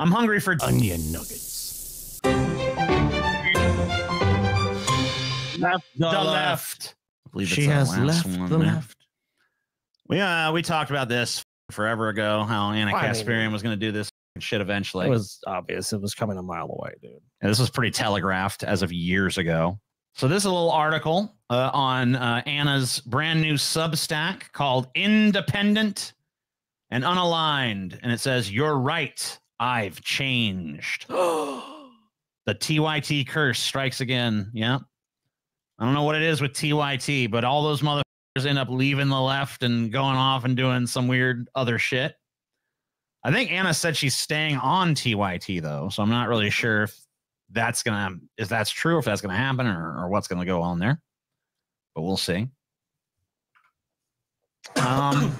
I'm hungry for Onion nuggets. left, the left. I believe She has left one the there. left. We uh we talked about this forever ago. How Ana I mean- Kasparian was going to do this shit eventually. It was obvious. It was coming a mile away, dude. And this was pretty telegraphed as of years ago. So this is a little article uh, on uh, Ana's brand new Substack called "Independent and Unaligned," and it says, "You're right. I've changed." the TYT curse strikes again. Yeah. I don't know what it is with TYT, but all those motherfuckers end up leaving the left and going off and doing some weird other shit. I think Ana said she's staying on TYT though, so I'm not really sure if that's gonna if that's true, if that's gonna happen, or, or what's gonna go on there. But we'll see. Um,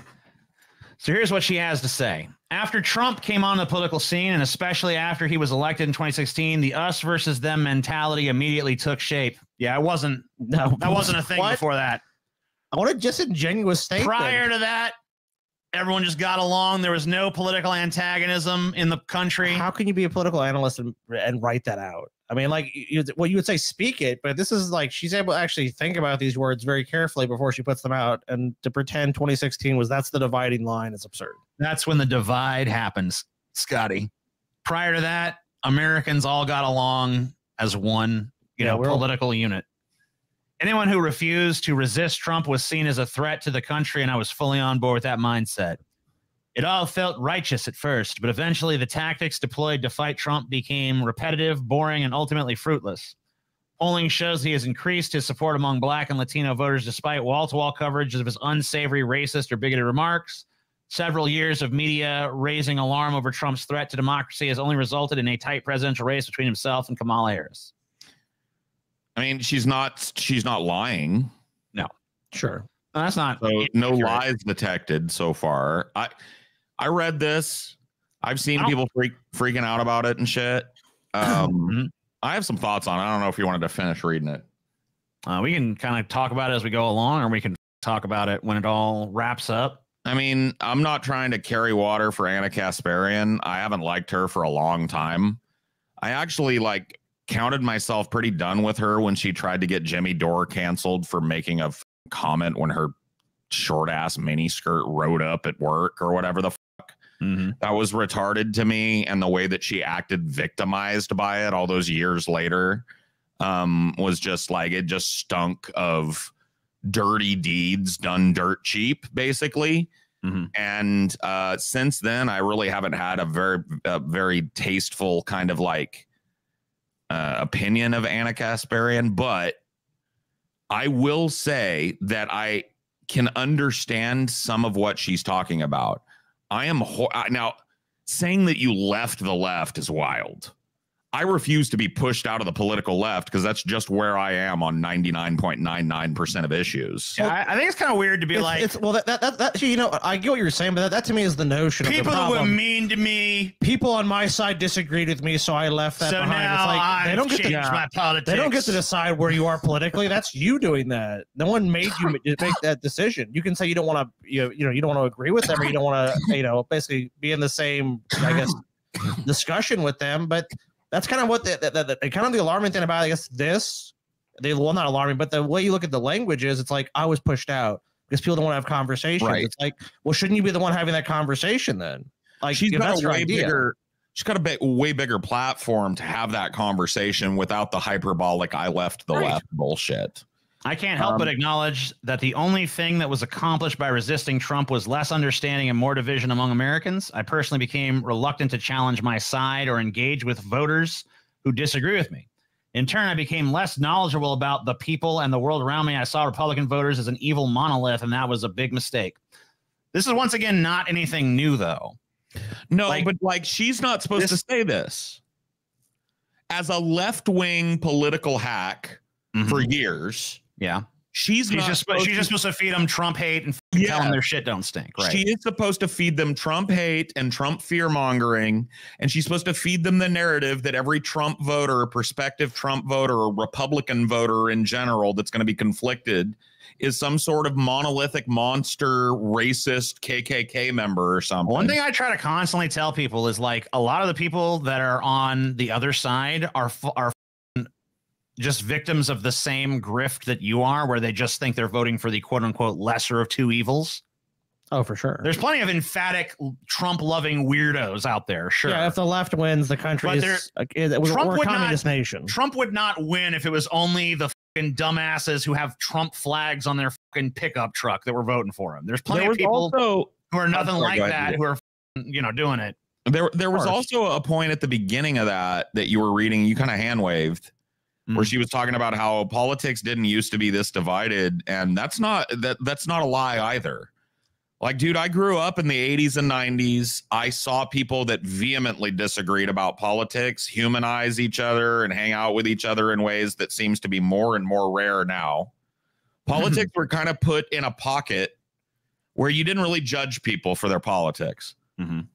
so here's what she has to say. After Trump came on the political scene, and especially after he was elected in 2016, the us versus them mentality immediately took shape. Yeah, it wasn't No, that wasn't a thing What? before that. I What a disingenuous statement. Prior to that, everyone just got along. There was no political antagonism in the country. How can you be a political analyst and, and write that out? I mean, like, you, well, you would say speak it, but this is like she's able to actually think about these words very carefully before she puts them out. And to pretend 2016 was that's the dividing line is absurd. That's when the divide happens, Scotty. Prior to that, Americans all got along as one, you Yeah, know, political unit. Anyone who refused to resist Trump was seen as a threat to the country, and I was fully on board with that mindset. It all felt righteous at first, but eventually the tactics deployed to fight Trump became repetitive, boring, and ultimately fruitless. Polling shows he has increased his support among black and Latino voters despite wall to wall coverage of his unsavory, racist, or bigoted remarks. Several years of media raising alarm over Trump's threat to democracy has only resulted in a tight presidential race between himself and Kamala Harris. I mean, she's not she's not lying. No. Sure. No, that's not. So no lies detected so far. I I read this. I've seen people freak, freaking out about it and shit. Um, Mhm. I have some thoughts on. it. I don't know if you wanted to finish reading it. Uh, we can kind of talk about it as we go along, or we can talk about it when it all wraps up. I mean, I'm not trying to carry water for Ana Kasparian. I haven't liked her for a long time. I actually like counted myself pretty done with her when she tried to get Jimmy Dore canceled for making a f- comment when her short ass mini skirt rode up at work or whatever the. Mm-hmm. That was retarded to me, and the way that she acted victimized by it all those years later um, was just like it just stunk of dirty deeds done dirt cheap, basically. Mhm. And uh, since then, I really haven't had a very, a very tasteful kind of like uh, opinion of Ana Kasparian, but I will say that I can understand some of what she's talking about. I am now saying that you left the left is wild. I refuse to be pushed out of the political left because that's just where I am on 99.99% of issues. Yeah, I, I think it's kind of weird to be It's, like it's well that, that that that you know I get what you're saying, but that, that to me is the notion of people the that were mean to me. People on my side disagreed with me, so I left that So behind. now It's like I've they don't get changed to my politics. they don't get to decide where you are politically. That's you doing that. No one made you make that decision. You can say you don't want to you you know you don't want to agree with them or you don't want to you know basically be in the same I guess discussion with them, but that's kind of what the, the, the, kind of the alarming thing about I guess this they well not alarming, but the way you look at the language is it's like I was pushed out because people don't want to have conversations. Right. It's like, well, shouldn't you be the one having that conversation then? Like she's got a way idea. bigger she's got a bit way bigger platform to have that conversation without the hyperbolic I left the Right. left bullshit. I can't help Um, but acknowledge that the only thing that was accomplished by resisting Trump was less understanding and more division among Americans. I personally became reluctant to challenge my side or engage with voters who disagree with me. In turn, I became less knowledgeable about the people and the world around me. I saw Republican voters as an evil monolith, and that was a big mistake. This is once again not anything new, though. No, Like- but like she's not supposed This- to say this. As a left-wing political hack for years, yeah, she's, she's not just supposed she's to- just supposed to feed them Trump hate and f- tell them their shit don't stink, right? She is supposed to feed them Trump hate and Trump fear mongering, and she's supposed to feed them the narrative that every Trump voter, a prospective Trump voter, or Republican voter in general, that's going to be conflicted, is some sort of monolithic monster racist KKK member or something. One thing I try to constantly tell people is like a lot of the people that are on the other side are are f- just victims of the same grift that you are, where they just think they're voting for the quote unquote lesser of two evils. Oh, for sure. There's plenty of emphatic Trump loving weirdos out there. Sure. Yeah, if the left wins, the country But there- is uh, it was Trump we're a would not- nation. Trump would not win if it was only the fucking dumbasses who have Trump flags on their fucking pickup truck that were voting for him. There's plenty there of people also who are nothing sorry, like that who are you know doing it. there there was also a point at the beginning of that that you were reading, you kind of hand waved. Where Mm. she was talking about how politics didn't used to be this divided, and that's not that that's not a lie either. Like, dude, I grew up in the 80s and 90s. I saw people that vehemently disagreed about politics humanize each other and hang out with each other in ways that seems to be more and more rare now. Politics were kind of put in a pocket where you didn't really judge people for their politics. Mhm.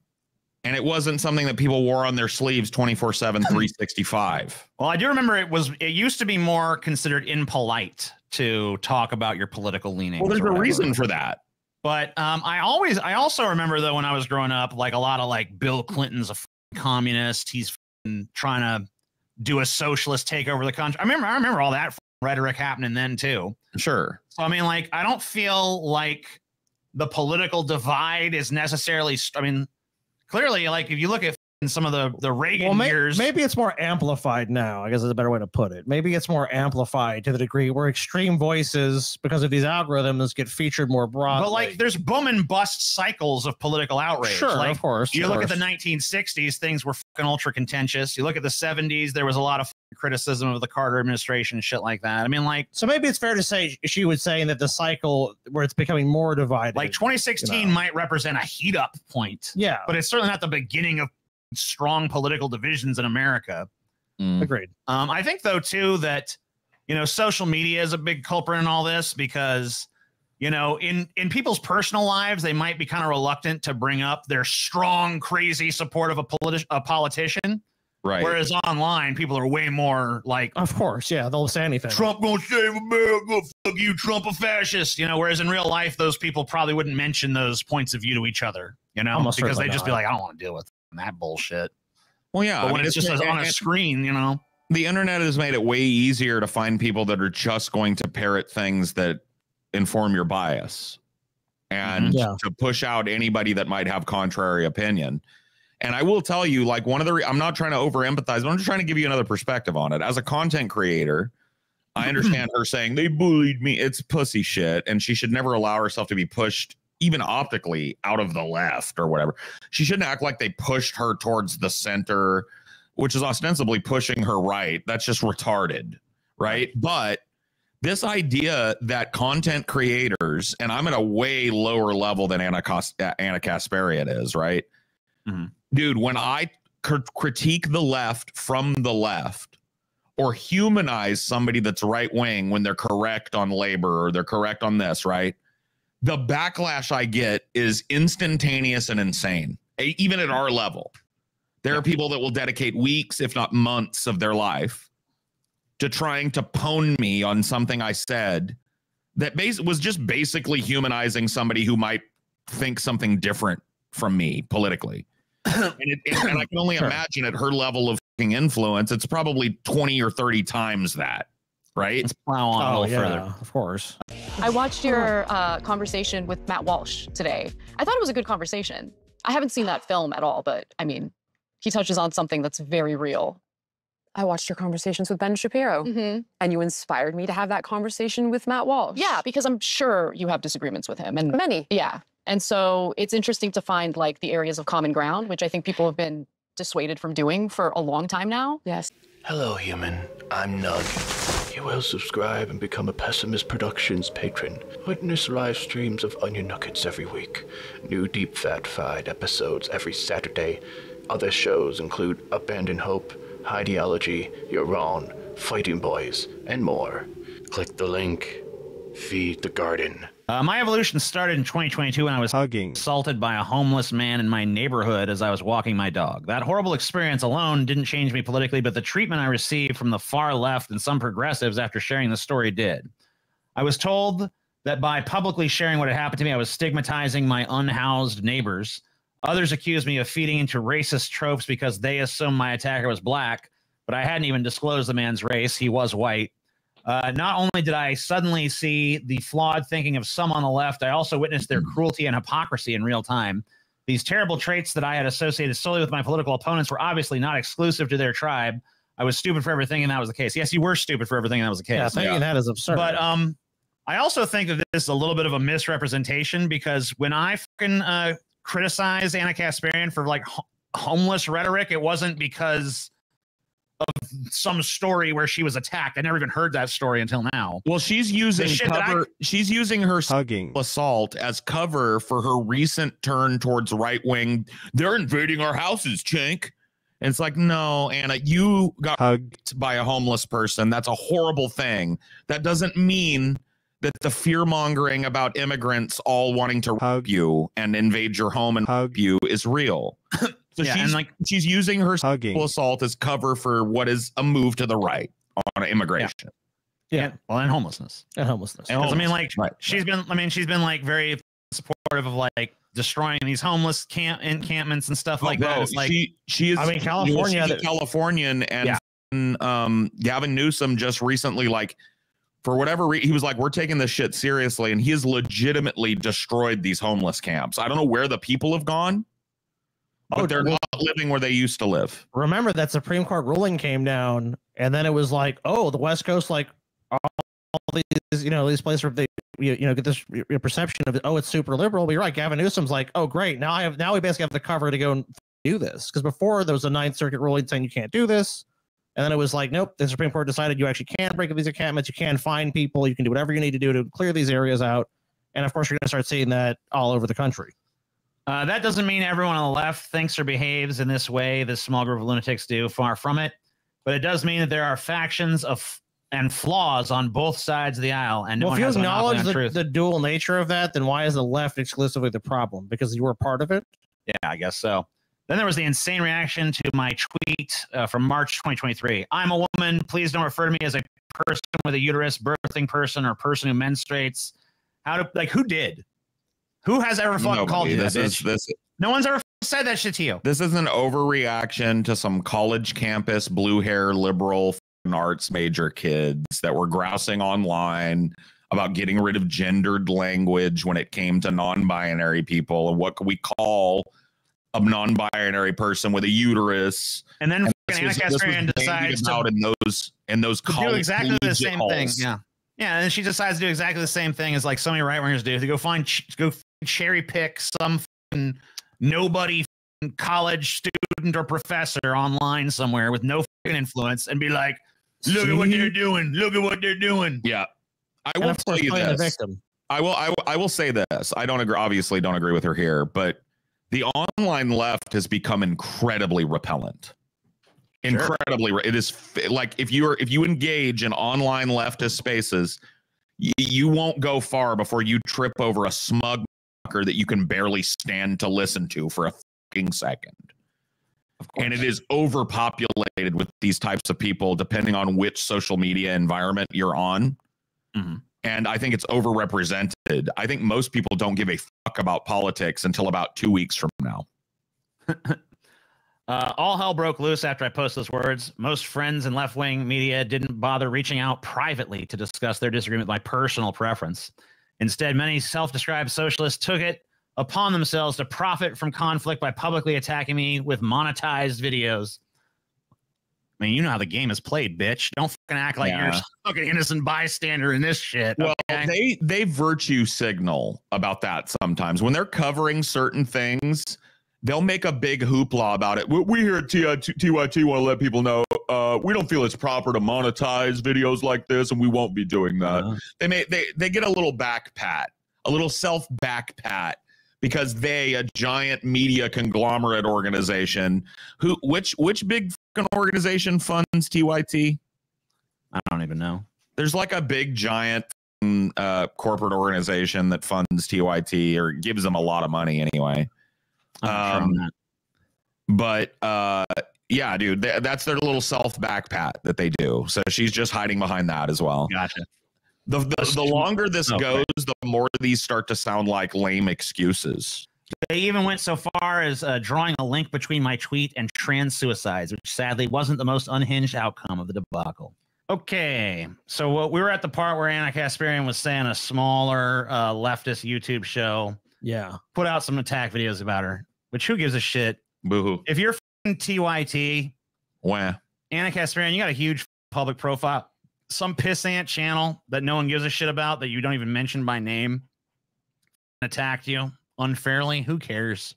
And it wasn't something that people wore on their sleeves 24 7, 365. Well, I do remember it was it used to be more considered impolite to talk about your political leanings. Well, there's a reason for that. But um, I always, I also remember though when I was growing up, like a lot of like Bill Clinton's a communist. He's f***ing trying to do a socialist take over the country. I remember, I remember all that f***ing rhetoric happening then too. Sure. So I mean, like, I don't feel like the political divide is necessarily. st- I mean, clearly, like if you look at f***ing some of the the Reagan Well, may- years, maybe it's more amplified now. I guess is a better way to put it. Maybe it's more amplified to the degree where extreme voices, because of these algorithms, get featured more broadly. but like there's boom and bust cycles of political outrage. sure, like, of course. You of look at the 1960s, things were fucking ultra contentious. You look at the 70s, there was a lot of criticism of the Carter administration, shit like that. I mean, like, So maybe it's fair to say she was saying that the cycle where it's becoming more divided. like 2016 You know. might represent a heat up point, yeah, but it's certainly not the beginning of strong political divisions in America. agreed. Um, I think though too that you know social media is a big culprit in all this because you know in in people's personal lives they might be kind of reluctant to bring up their strong crazy support of a politi- a politician Right. whereas online people are way more like Of course, yeah, they'll say anything. Trump gonna save America fuck you Trump a fascist you know whereas in real life those people probably wouldn't mention those points of view to each other you know Almost because they'd just be like I don't want to deal with that bullshit well, yeah. but I when mean, it's just and- on a screen you know the internet has made it way easier to find people that are just going to parrot things that inform your bias and. Yeah. to push out anybody that might have contrary opinion. And I will tell you, like, one of the, re- I'm not trying to over empathize, but I'm just trying to give you another perspective on it. As a content creator, I understand her saying they bullied me. It's pussy shit. And she should never allow herself to be pushed, even optically, out of the left or whatever. She shouldn't act like they pushed her towards the center, which is ostensibly pushing her right. That's just retarded. Right. But this idea that content creators, and I'm at a way lower level than Ana, Cos- uh, Ana Kasparian is, right? Mhm. Dude, when I cr- critique the left from the left or humanize somebody that's right wing when they're correct on labor or they're correct on this, right? The backlash I get is instantaneous and insane, even at our level. There are people that will dedicate weeks, if not months, of their life to trying to pwn me on something I said that bas- was just basically humanizing somebody who might think something different from me politically. and, it, and, and I can only Sure. imagine at her level of influence, it's probably 20 or 30 times that, right? let's plow on a Oh little yeah, further of course. I watched your uh, conversation with Matt Walsh today. I thought it was a good conversation. I haven't seen that film at all, but I mean, he touches on something that's very real. I watched your conversations with Ben Shapiro, Mm-hmm. and you inspired me to have that conversation with Matt Walsh. Yeah, because I'm sure you have disagreements with him, and many. yeah, and so it's interesting to find like the areas of common ground, which I think people have been dissuaded from doing for a long time now. Yes. Hello, human. I'm Nug. Will subscribe and become a Pessimist Productions patron. Witness live streams of Onion Nuggets every week. New Deep Fat Fried episodes every Saturday. Other shows include Abandon Hope, Highdeology, You're Wrong, Fighting Boys, and more. Click the link. Feed the garden. Uh, my evolution started in 2022 when I was hugging. assaulted by a homeless man in my neighborhood as I was walking my dog. That horrible experience alone didn't change me politically, but the treatment I received from the far left and some progressives after sharing the story did. I was told that by publicly sharing what had happened to me, I was stigmatizing my unhoused neighbors. Others accused me of feeding into racist tropes because they assumed my attacker was black, but I hadn't even disclosed the man's race. He was white. Uh, not only did I suddenly see the flawed thinking of some on the left, I also witnessed their cruelty and hypocrisy in real time. These terrible traits that I had associated solely with my political opponents were obviously not exclusive to their tribe. I was stupid for everything, and that was the case. Yes, you were stupid for everything, and that was the case. Yeah, thinking that is absurd. But um, I also think that this is a little bit of a misrepresentation because when I fucking uh, criticized Ana Kasparian for like ho- homeless rhetoric, it wasn't because of some story where she was attacked. I never even heard that story until now. Well, she's using shit that I- She's using her Hugging. assault as cover for her recent turn towards right wing. They're invading our houses, Cenk. And it's like, no, Ana, you got hugged by a homeless person. That's a horrible thing. That doesn't mean that the fear mongering about immigrants all wanting to Hug. you and invade your home and Hug. you is real. So Yeah, she's and, like- she's using her Hugging. sexual assault as cover for what is a move to the right on immigration. Yeah. Well, and homelessness. and homelessness. And Because I mean, like, Right. she's been. I mean, she's been like very supportive of like destroying these homeless camp encampments and stuff like Oh, that. bro, It's like, she she is. I mean, California, she's a that- Californian, and Yeah. um, Gavin Newsom just recently like. For whatever reason, he was like, "We're taking this shit seriously," and he has legitimately destroyed these homeless camps. I don't know where the people have gone, but Oh, they're well- not living where they used to live. remember that Supreme Court ruling came down, and then it was like, oh, the West Coast, like all these, you know, these places where they, you, you know, get this you know, perception of, oh, it's super liberal. But you're right, Gavin Newsom's like, oh, great, now I have, now we basically have the cover to go and do this because before there was a Ninth Circuit ruling saying you can't do this, and then it was like, nope, the Supreme Court decided you actually can break up these encampments, you can find people, you can do whatever you need to do to clear these areas out, and of course you're going to start seeing that all over the country. Uh, that doesn't mean everyone on the left thinks or behaves in this way this small group of lunatics do. Far from it. But it does mean that there are factions of and flaws on both sides of the aisle, and no well, if you has a monopoly acknowledge the, the dual nature of that, then why is the left exclusively the problem? Because you were part of it. Yeah, I guess so. Then there was the insane reaction to my tweet uh, from March 2023. I'm a woman. Please don't refer to me as a person with a uterus, birthing person, or person who menstruates. How to like who did? Who has ever fucking called you that, this is bitch? this No one's ever said that shit to you. this is an overreaction to some college campus blue hair liberal arts major kids that were grousing online about getting rid of gendered language when it came to non-binary people and what could we call a non-binary person with a uterus And then And Ana was- this was Kasparian bandied decides to in those in those to do exactly the same thing. Yeah, yeah. And she decides to do exactly the same thing as like so many right wingers do. To go find, go cherry pick some nobody college student or professor online somewhere with no influence and be like, look at what they're doing. Look at what they're doing. Yeah. I And will of tell you the this. victim. I will, I will I will say this. I don't agree obviously don't agree with her here, but the online left has become incredibly repellent. Incredibly re- it is like if you're if you engage in online leftist spaces, you won't go far before you trip over a smug fucker that you can barely stand to listen to for a fucking second. And it is overpopulated with these types of people, depending on which social media environment you're on. Mhm. And I think it's overrepresented. I think most people don't give a fuck about politics until about two weeks from now. Uh, all hell broke loose after I posted those words. Most friends in left wing media didn't bother reaching out privately to discuss their disagreement with my personal preference. Instead, many self described socialists took it upon themselves to profit from conflict by publicly attacking me with monetized videos. I mean, you know how the game is played, bitch. Don't fucking act like you're Yeah. a fucking innocent bystander in this shit. Well, okay? they they virtue signal about that sometimes when they're covering certain things. They'll make a big hoopla about it. We, we here at TYT want to let people know uh, we don't feel it's proper to monetize videos like this, and we won't be doing that. Uh, they may they they get a little back pat, a little self back pat because they, a giant media conglomerate organization, who which which big fucking organization funds TYT? I don't even know. There's like a big giant uh, corporate organization that funds TYT or gives them a lot of money anyway. I'm not sure on Um, that. But uh, yeah, dude, th- that's their little self back pat that they do. So she's just hiding behind that as well. Gotcha. The, the, the longer this Okay. goes, the more these start to sound like lame excuses. They even went so far as uh, drawing a link between my tweet and trans suicides, which sadly wasn't the most unhinged outcome of the debacle. Okay, so what we were at the part where Ana Kasparian was saying a smaller uh, leftist YouTube show Yeah. put out some attack videos about her. Which who gives a shit? Boo If you're f***ing TYT, Wah. Ana Kasparian, you got a huge public profile. Some pissant channel that no one gives a shit about that you don't even mention by name attacked you unfairly. Who cares?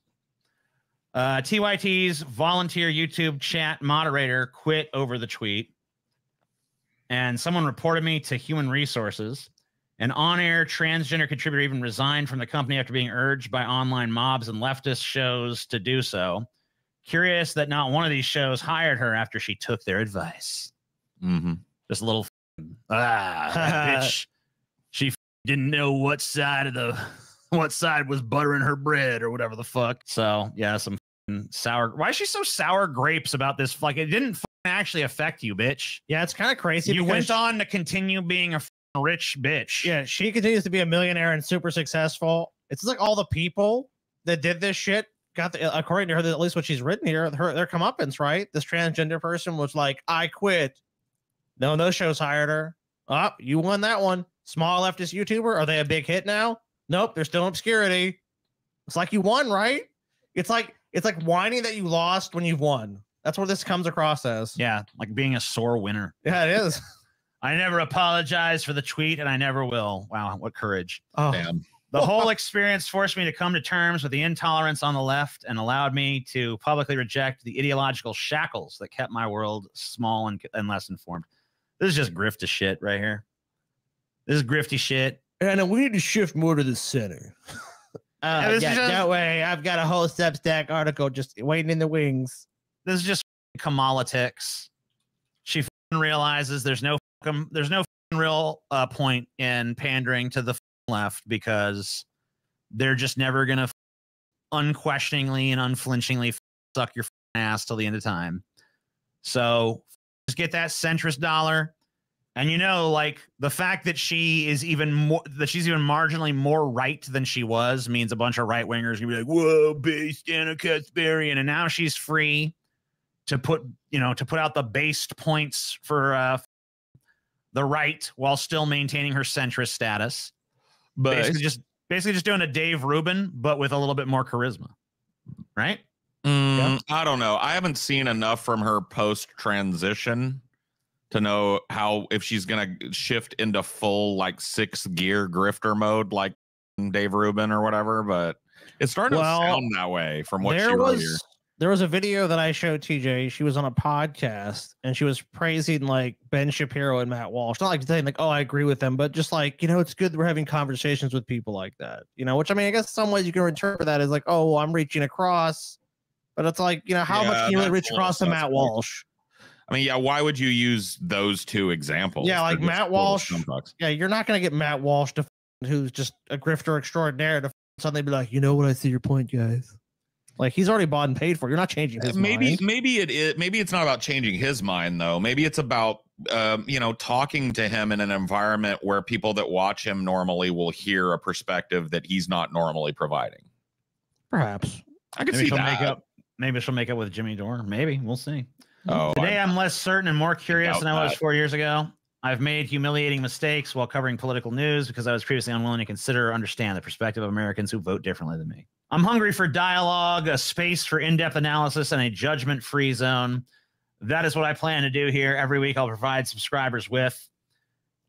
Uh, TYT's volunteer YouTube chat moderator quit over the tweet. And someone reported me to human resources. An on air transgender contributor even resigned from the company after being urged by online mobs and leftist shows to do so. Curious that not one of these shows hired her after she took their advice. hmm Just a little ah bitch. She didn't know what side of the what side was buttering her bread or whatever the fuck. So yeah, some sour. Why is she so sour grapes about this? Like it didn't actually affect you, bitch. Yeah, it's kind of crazy. you went on to continue being a rich bitch. Yeah, she continues to be a millionaire and super successful. It's like all the people that did this shit got the according to her, at least what she's written here, her their comeuppance, right? This transgender person was like, I quit. No, no shows hired her. Up, you won that one. Small leftist YouTuber. Are they a big hit now? Nope, they're still in obscurity. It's like you won, right? It's like it's like whining that you lost when you've won. That's what this comes across as. Yeah, like being a sore winner. Yeah, it is. I never apologize for the tweet and I never will. Wow, what courage. Oh, Damn. The whole experience forced me to come to terms with the intolerance on the left and allowed me to publicly reject the ideological shackles that kept my world small and, and less informed. This is just grifty shit right here. This is grifty shit. and we need to shift more to the center. Uh, yeah, just- that way I've got a whole Substack article just waiting in the wings. This is just Kamalitics. She realizes there's no f***ing- there's no real uh, point in pandering to the left because they're just never gonna unquestioningly and unflinchingly suck your ass till the end of time. So just get that centrist dollar. And you know, like the fact that she is even more that she's even marginally more right than she was means a bunch of right wingers gonna be like, "Whoa, based Ana Kasparian," and now she's free to put you know to put out the based points for uh, the right while still maintaining her centrist status. But Basically, just basically just doing a Dave Rubin, but with a little bit more charisma, right? Mm, I don't know. I haven't seen enough from her post transition to know how if she's gonna shift into full like six gear grifter mode like Dave Rubin or whatever. But it's starting Well, to sound that way from what she there wrote was here. There was a video that I showed TJ. She was on a podcast and she was praising like Ben Shapiro and Matt Walsh. Not like saying like, oh, I agree with them, but just like, you know, it's good that we're having conversations with people like that. You know, which I mean, I guess some ways you can interpret that as like, oh, well, I'm reaching across. But it's like, you know, how much can you really reach across to Matt suspect. Walsh? I mean, yeah, why would you use those two examples? Yeah, like Matt Walsh. Yeah, you're not gonna get Matt Walsh to who's just a grifter extraordinaire to suddenly be like, you know what, I see your point, guys. Like he's already bought and paid for. You're not changing his maybe mind. maybe it is maybe it's not about changing his mind though maybe it's about um, you know talking to him in an environment where people that watch him normally will hear a perspective that he's not normally providing Perhaps. i can Maybe see she'll that make up. Maybe she'll make up with Jimmy Dore. Maybe we'll see. oh Today, I'm- I'm less certain and more curious than I was that. four years ago. I've made humiliating mistakes while covering political news because I was previously unwilling to consider or understand the perspective of Americans who vote differently than me. I'm hungry for dialogue, a space for in depth analysis, and a judgment free zone. That is what I plan to do here. Every week, I'll provide subscribers with.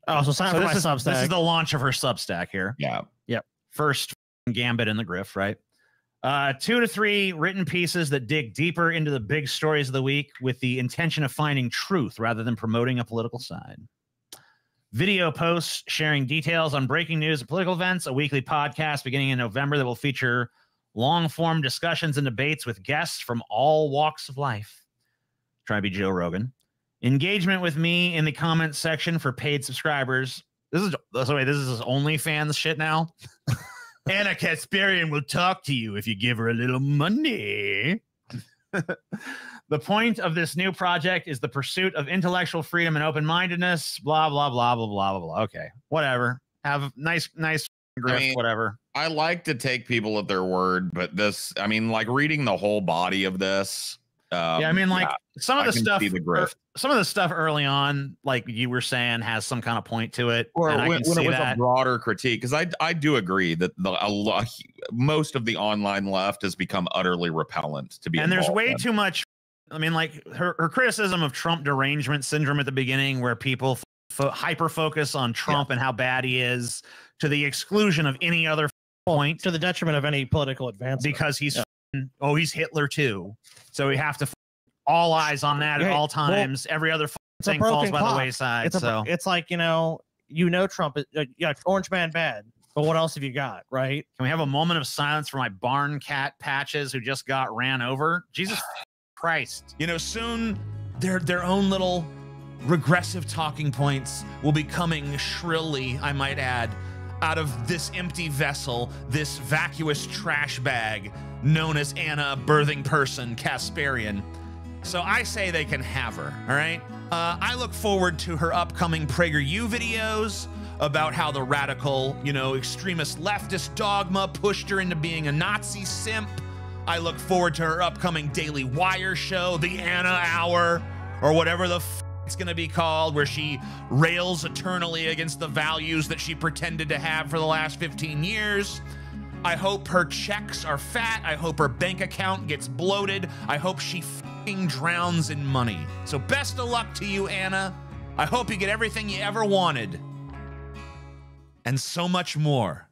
Oh, so sign So up for is, my this is the launch of her Substack here. yeah Yep. First gambit in the grift, right? Uh, two to three written pieces that dig deeper into the big stories of the week with the intention of finding truth rather than promoting a political side. Video posts sharing details on breaking news and political events, a weekly podcast beginning in November that will feature long form discussions and debates with guests from all walks of life. Try to be Joe Rogan. Engagement with me in the comments section for paid subscribers. This is so wait, this is OnlyFans shit now. Ana Kasparian will talk to you if you give her a little money. The point of this new project is the pursuit of intellectual freedom and open mindedness. Blah blah blah blah blah blah blah. Okay, whatever. Have nice nice grift, mean, whatever. I like to take people at their word, but this, I mean, like reading the whole body of this. Um, yeah, I mean, like some of the stuff, the er, grift. some of the stuff early on, like you were saying, has some kind of point to it. or and I when, can when it was that. a broader critique because I I do agree that the a lot most of the online left has become utterly repellent to be and there's way in. too much. I mean, like her, her criticism of Trump derangement syndrome at the beginning, where people fo- hyper focus on Trump and how bad he is to the exclusion of any other point to the detriment of any political advance because he's Yeah. oh he's Hitler too. So we have to all eyes on that at all well, times. Every other f- it's a thing falls broken by the wayside. it's a, so it's like you know, you know, Trump is uh, yeah, Orange Man bad, but what else have you got, right? can we have a moment of silence for my barn cat patches who just got ran over? Jesus Christ. You know, soon their their own little regressive talking points will be coming shrilly, I might add, out of this empty vessel, this vacuous trash bag known as Ana Birthing Person Kasparian. So I say they can have her, all right? Uh, I look forward to her upcoming PragerU videos about how the radical, you know, extremist leftist dogma pushed her into being a Nazi simp. I look forward to her upcoming Daily Wire show, The Ana Hour, or whatever the it's going to be called, where she rails eternally against the values that she pretended to have for the last 15 years. I hope her checks are fat. I hope her bank account gets bloated. I hope she drowns in money. So best of luck to you, Ana. I hope you get everything you ever wanted. And so much more.